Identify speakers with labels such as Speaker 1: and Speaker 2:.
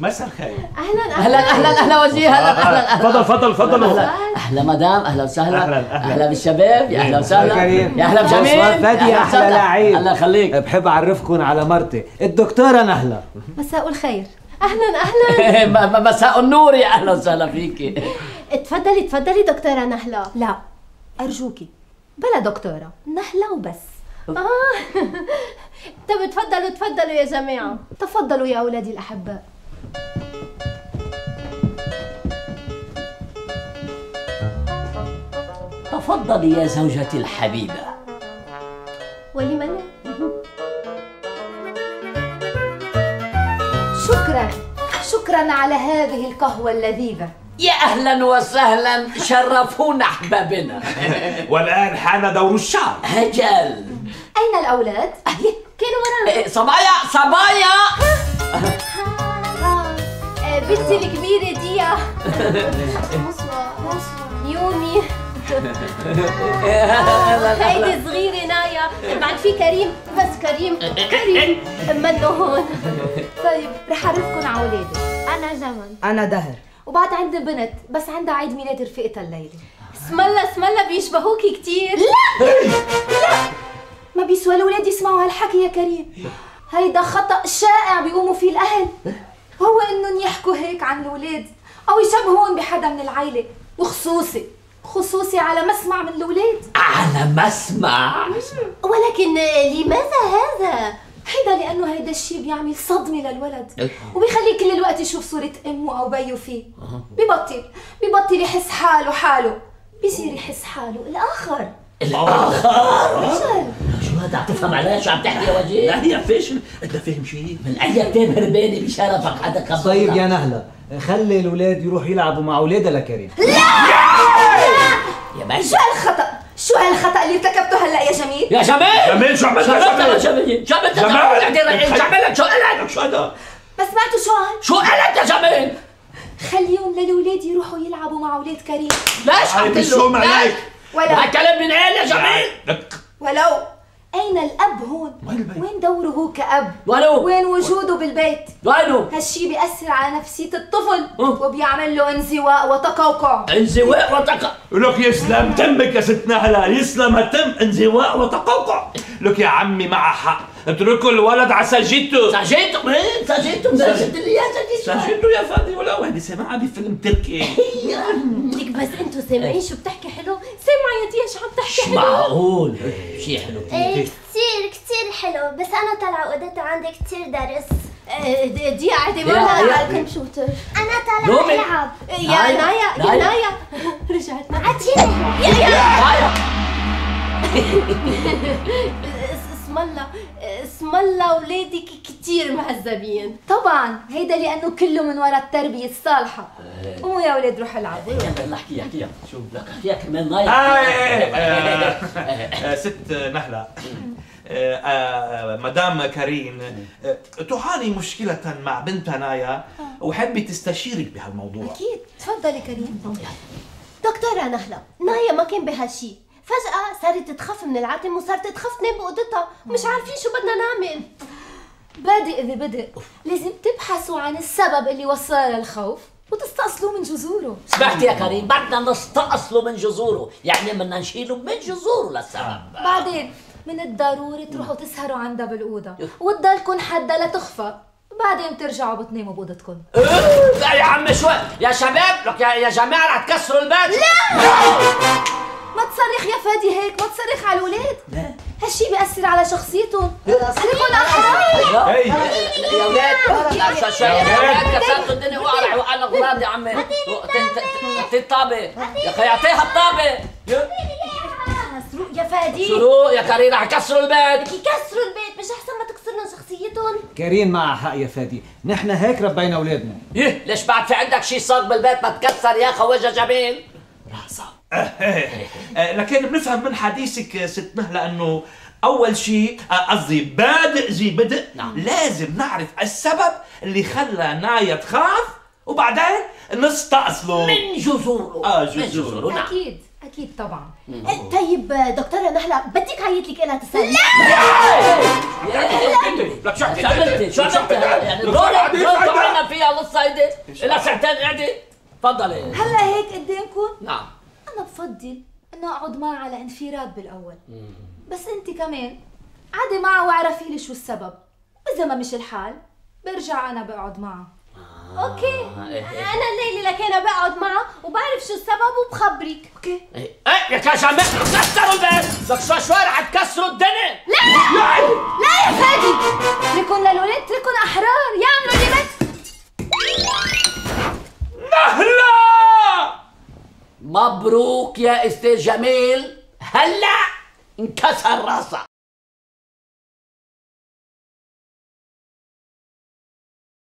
Speaker 1: مساء الخير.
Speaker 2: أهلا
Speaker 3: أهلا. أهلا أهلا وجيه أهلا أهلا. أهلا
Speaker 1: تفضل تفضل تفضل.
Speaker 3: أهلا أهلا. مدام. أهلا وسهلا.
Speaker 1: أهلاً، أهلاً.
Speaker 3: أهلا بالشباب يا أهلا وسهلا. يا أهلا بجميل
Speaker 4: فادي يا
Speaker 3: أحلى.
Speaker 4: لعيب.
Speaker 3: الله يخليك.
Speaker 4: بحب أعرفكم على مرتي. الدكتورة نهلة.
Speaker 2: مساء الخير. أهلا أهلا.
Speaker 3: م- مساء النور يا أهلا وسهلا فيكي
Speaker 2: تفضلي تفضلي دكتورة نهلة. لا. أرجوكي بلا دكتورة. نهلة وبس. آه. طب تفضلوا تفضلوا يا جماعة. تفضلوا يا أولادي الأحباء.
Speaker 3: تفضلي يا زوجتي الحبيبة.
Speaker 2: ولم لا شكرا. شكرا على هذه القهوة اللذيذة.
Speaker 3: يا أهلا وسهلا شرفونا أحبابنا.
Speaker 1: والآن حان دور الشعر
Speaker 3: هجل.
Speaker 2: أين الأولاد؟ كانوا ورانا.
Speaker 3: إيه، صبايا صبايا.
Speaker 2: بنتي الكبيرة ديا يومي هيدي صغيرة نايا. بعد في كريم بس كريم كريم. منه هون طيب رح أعرفكم على أولادي أنا جمل.
Speaker 5: أنا دهر.
Speaker 2: وبعد عندي بنت بس عندها عيد ميلاد رفيقتها الليلة. اسم الله اسم الله بيشبهوكي كتير. لا! لا! ما بيسوى الأولاد يسمعوا هالحكي يا كريم. هيدا خطأ شائع بيقوموا فيه الأهل. هو إنهم يحكوا هيك عن الأولاد أو يشبهون بحدا من العيلة وخصوصي خصوصي على مسمع من الأولاد
Speaker 3: على مسمع؟
Speaker 2: ولكن لماذا هذا؟ هيدا لأنه هيدا الشيء بيعمل صدمة للولد وبيخليه كل الوقت يشوف صورة أمه أو بيه فيه. ببطل ببطل يحس حاله حاله. بيصير يحس حاله الآخر. الآخر.
Speaker 3: شو هذا عم تفهم علي شو عم تحكي يا وجيه؟
Speaker 1: لا هي فاشل أنت فاهم شيء
Speaker 3: من أي كتاب هرباني بشرفك هذا كبر
Speaker 4: طيب يا نهلة خلي الأولاد يروحوا يلعبوا مع أولادها لكريم.
Speaker 3: يا! باشا
Speaker 2: شو هالخطأ؟ شو هالخطأ اللي ارتكبته هلا يا جميل؟
Speaker 3: يا جميل!
Speaker 1: جميل شو عملت
Speaker 3: شو
Speaker 1: يا
Speaker 3: عملت يا
Speaker 1: جميل؟
Speaker 3: جميل؟ شو عملت
Speaker 1: جمال.
Speaker 3: شو عملت؟ شو قلت؟
Speaker 1: شو هذا؟
Speaker 2: ما سمعتوا شو قال؟
Speaker 3: شو قلت يا جميل؟
Speaker 2: خليهم للولاد يروحوا يلعبوا مع أولاد كريم.
Speaker 3: ليش عم تقول
Speaker 1: بشو عليك.
Speaker 2: ولو.
Speaker 3: هالكلام من إيه يا جميل.
Speaker 2: ولو. أين الأب هون؟
Speaker 1: وين البيت؟
Speaker 2: وين دوره هو كأب؟
Speaker 3: ولو
Speaker 2: وين وجوده بالبيت؟
Speaker 3: وينه؟
Speaker 2: هالشي بيأثر على نفسية الطفل
Speaker 3: أه.
Speaker 2: وبيعمل له انزواء وتقوقع.
Speaker 3: انزواء وتق
Speaker 1: لك يسلم تمك يا ست نهلة يسلم التم انزواء وتقوقع. لك يا عمي مع حق. اتركوا الولد على سجيته
Speaker 3: سجيتم إيه سجيتم سجيت لي يا سجيتم
Speaker 1: سجيته يا فادي ولا وحدة سمعها بفيلم تركي.
Speaker 2: لك بس أنتوا سامعين شو بتحكي حلو؟ سامعة يا ديا شو عم تحكي
Speaker 3: مش
Speaker 2: حلو؟
Speaker 3: معقول؟ شيء حلو
Speaker 6: إيه
Speaker 3: كتير
Speaker 6: كتير كتير حلو بس أنا طالعة أوضتي وعندي كتير درس
Speaker 2: د- دي قاعدة
Speaker 3: ديا.
Speaker 2: على الكمبيوتر
Speaker 6: أنا طالعة. العب
Speaker 2: يا
Speaker 3: نايا،
Speaker 2: نايا يا
Speaker 3: نايا.
Speaker 2: نايا رجعت نايا
Speaker 6: عتيني
Speaker 2: يا يا
Speaker 3: هاي.
Speaker 2: اسم الله اسم الله ولادك كتير مهذبين. طبعا هيدا لأنه كله من وراء التربية الصالحة. قوموا يا ولاد روحوا العبوا
Speaker 3: يلا احكي احكي شو لك احكيها كمان نايا
Speaker 1: آه، آه، آه، ست نهلة. آه، آه، مدام كريم آه، تعاني مشكلة مع بنتها نايا؟ وحبي تستشيرك بهالموضوع.
Speaker 2: أكيد. تفضلي كريم. دكتورة نهلة نايا ما كان بهالشي. فجأة صارت تخاف من العتم وصارت تخاف تنام بأوضتها؟ مش عارفين شو بدنا نعمل. بادئ ببدء لازم تبحثوا عن السبب اللي وصلها للخوف وتستأصلوه من جذوره.
Speaker 3: سمعت يا كريم بدنا نستأصله من جذوره. يعني بدنا نشيله من جذوره للسبب.
Speaker 2: بعدين من الضروري تروحوا تسهروا عندها بالأوضة وتضلكن حدا لتخفى بعدين بترجعوا بتناموا بأوضتكم.
Speaker 3: لا يا عم شوي. يا شباب لك يا جماعة رح تكسروا البيت
Speaker 2: ما تصرخ يا فادي هيك ما تصرخ على الأولاد لا هالشي بيأثر على شخصيتهم خليكن أحرار
Speaker 3: يا ولاد لا شوي شوي يا ولاد كسرتوا الدنيا وقع وقع اغراض يا عمي اعطي الطابه يا أخي اعطيها الطابه
Speaker 2: سروق يا فادي
Speaker 3: شروق يا كريم رح يكسروا البيت
Speaker 2: يكسروا البيت مش أحسن ما تكسر لهم شخصيتهم
Speaker 4: كريم معها حق يا فادي نحن هيك ربينا اولادنا
Speaker 3: إيه ليش بعد في عندك شيء صاغ بالبيت ما تكسر يا خوجه جميل راسا
Speaker 1: آه، لكن بنفهم من حديثك آه، ست نهلة أنه أول شيء آه، قصدي بادئ ذي بدء
Speaker 3: نعم.
Speaker 1: لازم نعرف السبب اللي خلى نايا تخاف وبعدين نستأصله.
Speaker 3: من جذوره.
Speaker 1: آه،
Speaker 3: من
Speaker 1: جذوره.
Speaker 3: نعم.
Speaker 2: أكيد أكيد طبعا. طيب دكتورة نهلة بدك عيط لك إلها تسألني
Speaker 3: لك شو عملتي شو عملتي يعني فيها الصيدة إلى ساعتين قعدة تفضلي.
Speaker 2: هلا هيك قدامكم
Speaker 3: نعم.
Speaker 2: أنا بفضل إنه أقعد معها على انفراد بالأول. بس أنت كمان عادي معها واعرفي لي شو السبب. واذا ما مش الحال برجع أنا بقعد معها okay؟
Speaker 6: أنا الليلة لك أنا بقعد معه وبعرف شو السبب وبخبرك.
Speaker 2: okay.
Speaker 3: إيه إيه، يا كاش عم كسروا البيت بدك شوي شوي رح تكسروا الدنيا.
Speaker 2: لا! يا
Speaker 3: مبروك يا أستاذ جميل هلا انكسر راسك.